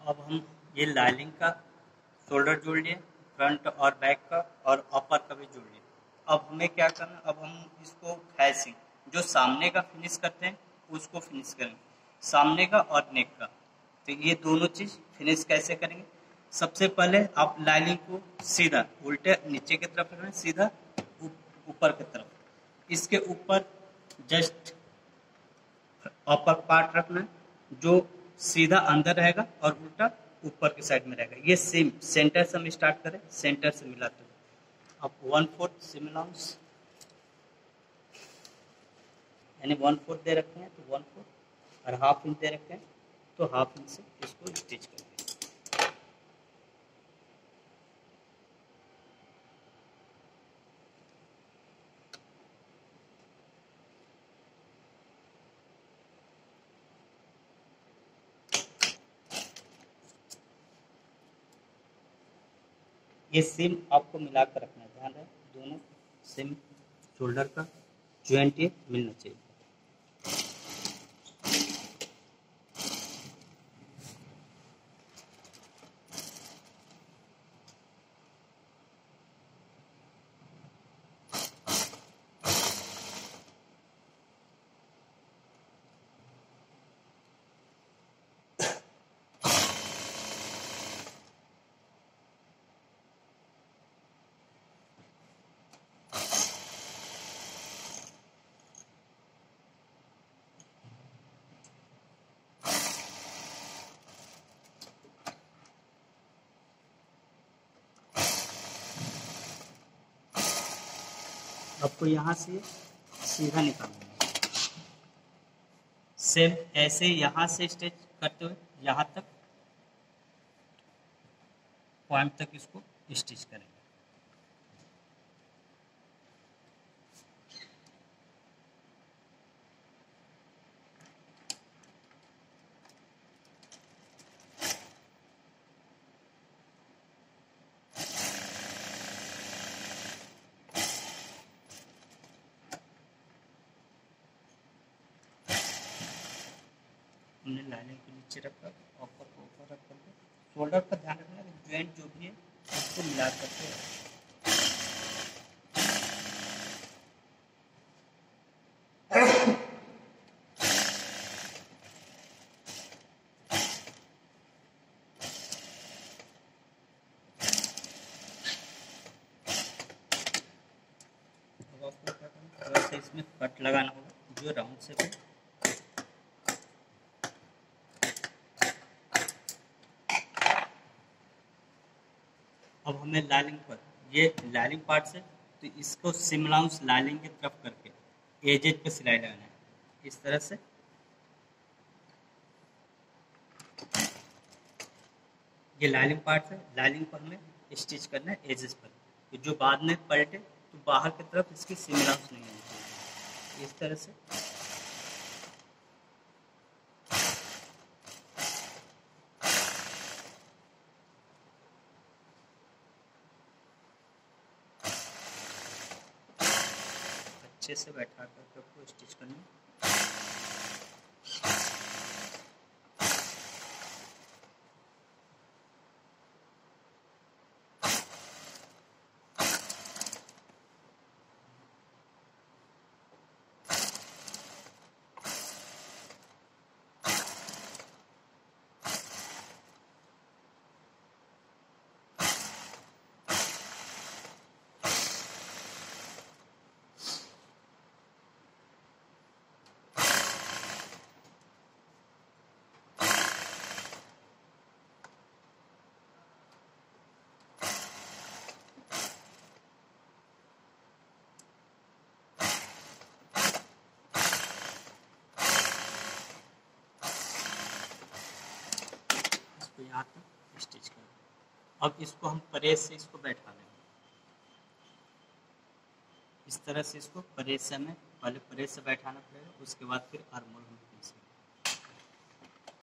अब हम ये लाइनिंग का शोल्डर जोड़ लिए फ्रंट और बैक का, और अपर का भी जोड़ लिए अब हमें क्या करना, अब हम इसको फैसिंग जो सामने का फिनिश करते हैं, उसको फिनिश करेंगे। सामने का और नेक का। तो ये दोनों चीज़ फिनिश कैसे करेंगे? सबसे पहले आप लाइनिंग को सीधा, उल्टे नीचे की तरफ़ रखना सीधा ऊपर की तरफ़। इसके ऊपर जस्ट अपर पार्ट रखना जो सीधा अंदर रहेगा और उल्टा ऊपर के साइड में रहेगा। ये सेम, सेंटर से हम स्टार्ट करें, सेंटर से मिलाते हुए अब वन फोर्थ सिमिलाउंस यानी वन फोर्थ दे रखे हैं तो वन फोर्थ, और हाफ़ इंच दे रखे हैं तो हाफ़ इंच से इसको स्टिच करें। ये सिम आपको मिलाकर रखना है। ध्यान रहे, दोनों सिम, शोल्डर का ज्वाइंट ये मिलना चाहिए। आपको यहाँ से सीधा निकालना है। सेम ऐसे यहाँ से स्टेच करते हुए, यहाँ तक पॉइंट तक इसको स्टिच करेंगे। हमने लाइनिंग को नीचे रखा ऊपर को ऊपर रख करके शोल्डर पर ध्यान रखना कि ज्वाइंट जो भी है, उसको मिला करके इसमें कट लगाना होगा, जो राउंड से है। अब हमें लाइनिंग पर, ये लाइनिंग पार्ट से तो इसको सिमलाउंस लाइनिंग की तरफ़ करके एजेज पे सिलाई लगाना है। इस तरह से। ये लाइनिंग पार्ट है लाइनिंग पर हमें स्टिच करना है एजेस पर। तो जो बाद में पलटे तो बाहर की तरफ़ इसकी सिमलाउंस नहीं होनी चाहिए इस तरह से। अच्छे से बैठा कर आपको स्टिच करना। तक स्टिच कर अब इसको हम परेस से इसको बैठा लेंगे इस तरह से इसको परेस से हमें पहले परेस से बैठाना पड़ेगा, उसके बाद फिर अरमोल हम